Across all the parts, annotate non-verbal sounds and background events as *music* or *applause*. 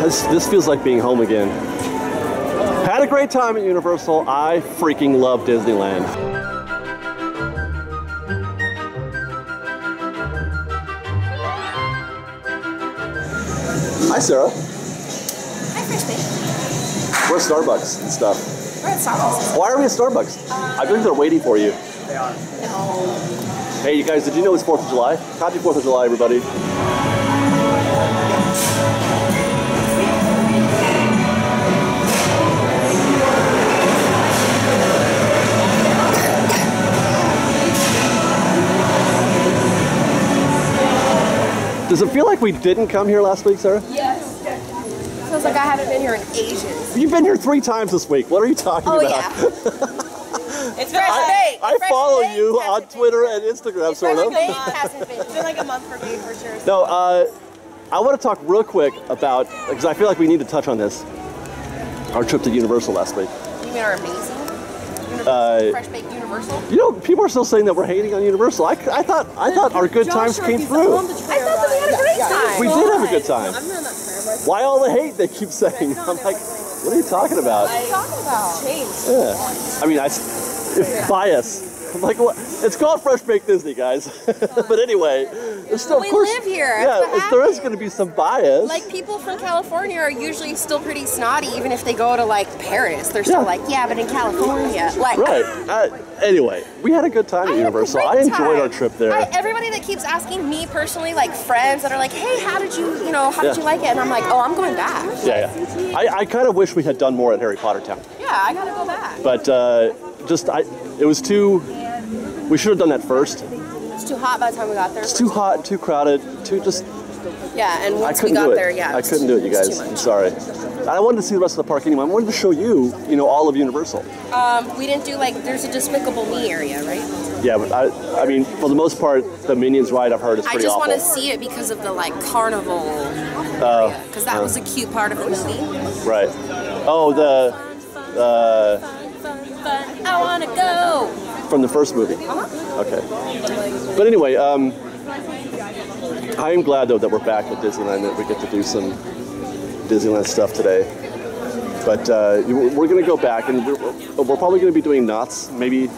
This, this feels like being home again. Had a great time at Universal. I freaking love Disneyland. Hi, Sara. Hi, Crispy. We're at Starbucks and stuff. We're at Starbucks. Why are we at Starbucks? I believe they're waiting for you. They are. Hey, you guys, did you know it's 4th of July? Happy 4th of July, everybody. Does it feel like we didn't come here last week, Sara? Yes. Feels like I haven't been here in ages. You've been here three times this week. What are you talking about? Oh, about? yeah. *laughs* it's fresh I. I Fresh follow baked you on Twitter and Instagram, sort Fresh of. *laughs* hasn't been. It's been like a month for me for sure. No, uh, I want to talk real quick about because I feel like we need to touch on this. Our trip to Universal last week. You mean our amazing? Uh, fresh baked universal? You know, people are still saying that we're hating on Universal. I, I thought I thought our good times came through. I thought that we had a great time. We did have a good time. Why all the hate they keep saying? I'm like, what are you talking about? What are you talking about? Change. Yeah. I mean, I s- bias. *laughs* Like, what? It's called Fresh Baked Disney, guys. *laughs* but anyway, there's still, of We course, live here. Yeah, there is going to be some bias. Like people from California are usually still pretty snotty, even if they go to like Paris. They're still Yeah. like, yeah, but in California, like. right. Uh, anyway, we had a good time at I Universal. I enjoyed time. our trip there. I, everybody that keeps asking me personally, like friends that are like, "Hey, how did you, you know, how did you like it?" And I'm like, "Oh, I'm going back." yeah, yeah. I, I kind of wish we had done more at Harry Potter Town. Yeah, I gotta go back. But uh, just, I, it was too, we should have done that first. It's too hot by the time we got there. It's too hot, too crowded, too just, Yeah, and I once we couldn't got do it. there, yeah, I couldn't do it, you guys. I'm sorry. I wanted to see the rest of the park anyway. I wanted to show you, you know, all of Universal. Um, we didn't do like there's a Despicable Me area, right? Yeah, but I, I mean, for the most part, the Minions ride I've heard is pretty. I just want to see it because of the like carnival Oh, area, because that was a cute part of the movie. Right. Oh, the, uh, I want to go. from the first movie. Uh-huh. Okay. But anyway, um, I am glad though that we're back at Disneyland that we get to do some Disneyland stuff today. But uh, we're going to go back and we're, we're probably going to be doing Knott's maybe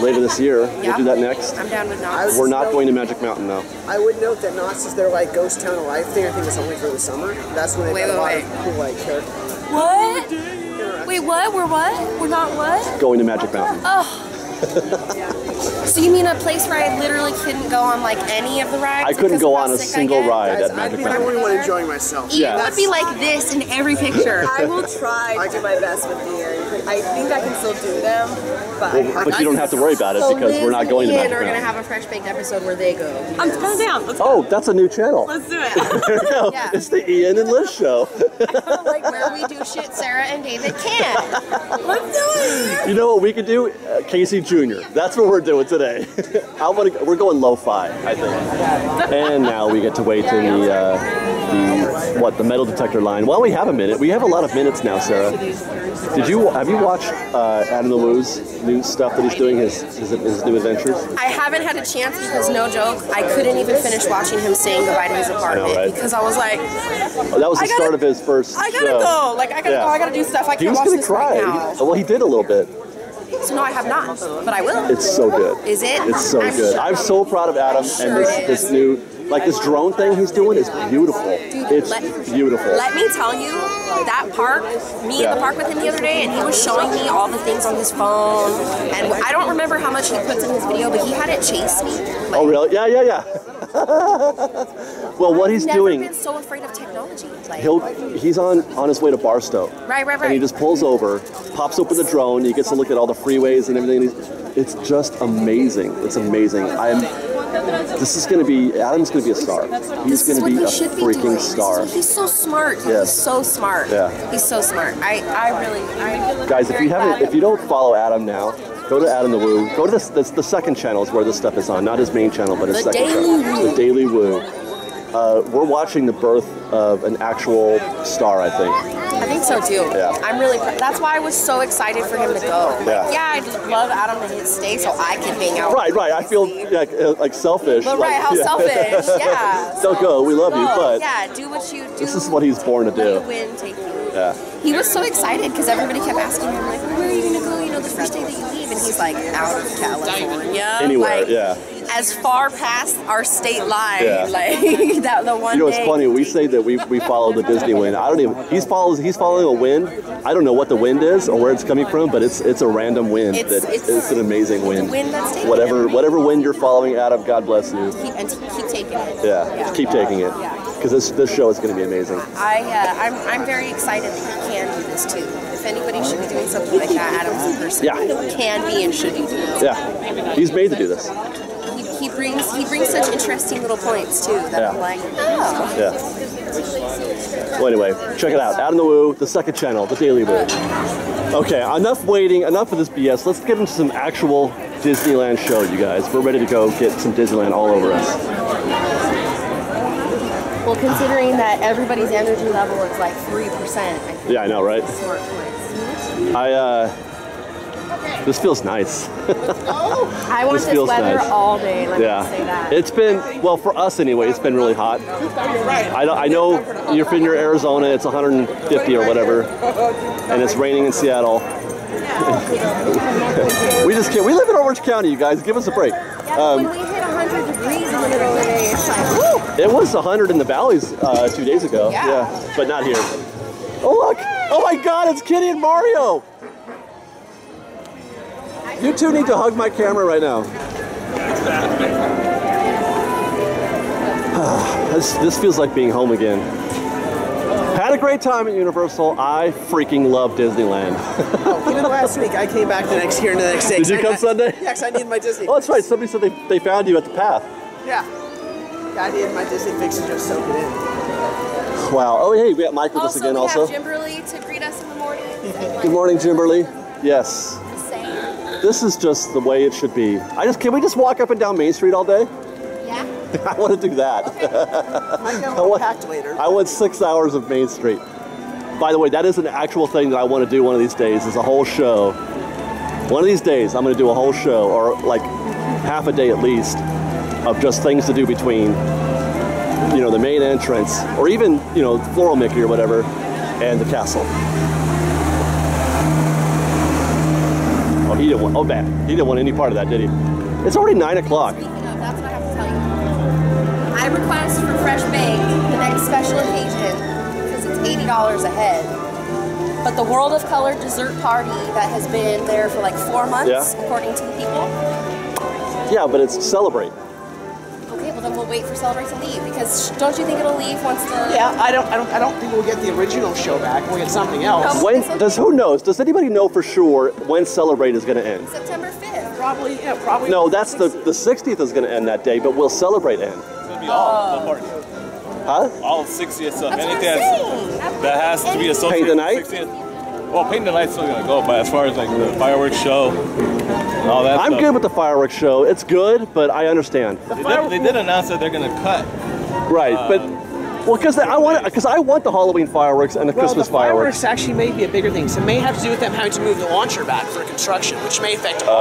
later this year. We'll do that next. I'm down with Knott's. We're not going to Magic Mountain though. I would note that Knott's is their like ghost town alive thing. I think it's only for the summer. That's when they Wait, got a lot wait, of cool like characters. What? Wait, what? We're what? We're not what? Going to Magic Mountain. *laughs* Oh. So you mean a place where I literally couldn't go on like any of the rides? I couldn't go on a sick I single get? ride Guys, at I'd Magic be the Mountain. only one enjoying myself. Ian Yeah. would be like this in every picture. I will try to do my best with the earrings. I think I can still do them, but Well, but you don't have to worry about it So because we're not going to and Ian Magic are gonna have a fresh baked episode where they go. I'm kind of down. Let's, Oh, that's a new channel. let's do it. *laughs* There you go. Yeah. It's the Ian and Liz show. like where we do shit Sara and David can. let's do it. You know what we could do? Uh, Casey Jr. That's what we're doing today. I want to. We're going lo-fi, I think. And now we get to wait in the uh, the what the metal detector line. Well, we have a minute. We have a lot of minutes now, Sara. Did you have you watched uh, Adam the new stuff that he's doing his his, his new adventures? I haven't had a chance because no joke, I couldn't even finish watching him saying goodbye to his apartment right? because I was like, Oh, that was the I gotta- start of his first I gotta show. go. Like I gotta Yeah. go. I gotta do stuff. I He can't was watch gonna this cry. right now. Well, he did a little bit. So no, I have not, but I will. It's so good. Is it? It's so I'm good. sure. I'm so proud of Adam sure and this this new like this drone thing he's doing is beautiful. It's let- beautiful. Let me tell you, that park, me Yeah. in the park with him the other day, and he was showing me all the things on his phone. And I don't remember how much he puts in his video, but he had it chase me. Oh, like, Oh really? Yeah, yeah, yeah. *laughs* well, what he's I've never doing, been so afraid of technology. Like, he'll he's on on his way to Barstow. Right, right, right. And he just pulls over, pops open the drone. He gets to look at all the freeways and everything. He's- It's just amazing. It's amazing. I'm. This is going to be Adam's going to be a star. He's going to be a be freaking. Star. He's so smart. He's so smart. Yeah. He's so smart. I, I really, I Guys, if you haven't, if you don't follow Adam now, go to Adam the Woo. Go to this, this the second channel is where this stuff is on, not his main channel, but his The second Daily channel, Woo. the Daily Woo. Uh, we're watching the birth of an actual star. I think. I think so too. Yeah. I'm really. That's why I was so excited for him to go. Yeah. yeah, I'd love Adam to hit stay so I can hang out. Right, right. I feel like, uh, like selfish. But like, right, how yeah. selfish. *laughs* Yeah. Don't go. We love you, but yeah, do what you do. this is what he's born to do. win, take you. Yeah. He was so excited because everybody kept asking him like, "Where are you gonna go? You know, the first day that you leave." And he's like, "Out of California, Anywhere, like, yeah. As far past our state line, Yeah. like *laughs* that. The one You know, it's funny. We say that we, we follow the Disney wind. I don't even. He's follows. He's following a wind. I don't know what the wind is or where it's coming from, but it's it's a random wind. It's- that, it's- it's an amazing wind. wind whatever whatever wind you're following out of, God bless you. keep, and keep taking it. Yeah, just keep taking it Yeah. because this this show is going to be amazing. I, uh, I'm, I'm very excited that he can do this too. If anybody should be doing something like that, Adam's the person Yeah. can be and should be doing. Yeah, he's made to do this. He, he brings he brings such interesting little points too that Yeah. I'm like, oh. Yeah. Well, anyway, check it out. Adam the Woo, the second channel, the Daily Woo. Okay, enough waiting, enough of this BS. Let's get into some actual Disneyland show, you guys. We're ready to go get some Disneyland all over us. Well, considering that everybody's energy level is like three percent, I think Yeah, I know, right? it's smart choice. I uh, this feels nice. *laughs* I want This this, weather nice. all day. Let me Yeah, just say that. it's been well for us anyway. It's been really hot. I, I know you're in your Arizona. It's 150 or whatever, and it's raining in Seattle. *laughs* we just can't. We live in Orange County, you guys. Give us a break. yeah, but when we hit 100 degrees in the middle of the day, it's like! It was 100 in the valleys uh, two days ago. Yeah. but not here. Oh look! Oh my God! It's Kitty and Mario. You two need to hug my camera right now. *sighs* this this feels like being home again. Had a great time at Universal. I freaking love Disneyland. oh, Even last week, I came back the next here and the next day. Did you come Sunday? Yeah, 'cause I needed my Disney. Oh, that's right. Somebody said they, they found you at the path. Yeah. Yeah, I needed my Disney fix to just soak it in. Wow. Oh, hey, we got Mike with us Also, again. we Also. have Kimberly to greet us in the morning. Good morning, Kimberly. Yes. Same. This is just the way it should be. I just can we just walk up and down Main Street all day? Yeah. *laughs* *laughs* I want to do that. I got I want, packed later. I want six hours of Main Street. By the way, that is an actual thing that I want to do one of these days. Is a whole show. One of these days, I'm going to do a whole show, or like half a day at least, of just things to do between, you know, the main entrance, or even you know, Floral Mickey or whatever, and the castle. He didn't want. Oh, bad. He didn't want any part of that, did he? It's already nine o'clock. Speaking of, that's what I have to tell you. I request for Fresh Baked the next special occasion because it's eighty dollars a head. But the World of Color dessert party that has been there for like four months, Yeah. according to the people. Yeah, but it's celebrate. Okay, well then we'll wait for Celebrate to leave because don't you think it'll leave once the Yeah, I don't, I don't, I don't think we'll get the original show back. We'll get something else. No. When does who knows? Does anybody know for sure when Celebrate is going to end? September fifth? Probably, yeah, probably. No, that's the the 60th is going to end that day, but will Celebrate end? It'll be all the party. Huh? All 60th stuff. That's what Anything I'm that's, that has to be associated Paint the with night? 60th. Well, Paint the Night's still gonna go, but as far as like the fireworks show Oh, and all I'm stuff, good with the fireworks show. It's good, but I understand. They did, they did announce that they're gonna cut. Right, but uh, well, because I want because I want the Halloween fireworks and the Well, Christmas the fireworks fireworks. actually may be a bigger thing. So it may have to do with them having to move the launcher back for construction, which may affect all Oh,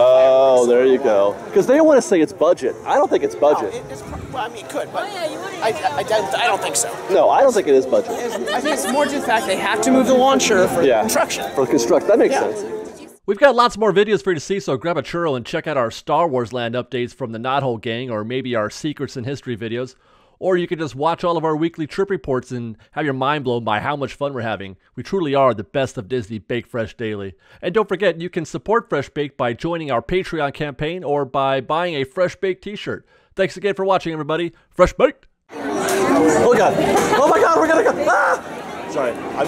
fireworks. Oh, there you go. Because they want to say it's budget. I don't think it's No, budget. it- it's, well, I mean, it could, but I, I, I, doubt- I don't think so. No, I don't think it is budget I think it's more to the fact they have to move the launcher for Yeah. construction. for construct. That makes Yeah. sense. We've got lots more videos for you to see, so grab a churro and check out our Star Wars Land updates from the Knothole Gang, or maybe our Secrets in History videos. Or you can just watch all of our weekly trip reports and have your mind blown by how much fun we're having. We truly are the best of Disney Bake Fresh Daily. And don't forget, you can support Fresh Bake by joining our Patreon campaign or by buying a Fresh Bake t shirt. Thanks again for watching, everybody. Fresh Baked! Oh god! Oh my god! We're gonna go! Ah! Sorry, I'm,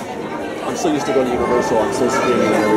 I'm so used to going to Universal. I'm so screaming everywhere.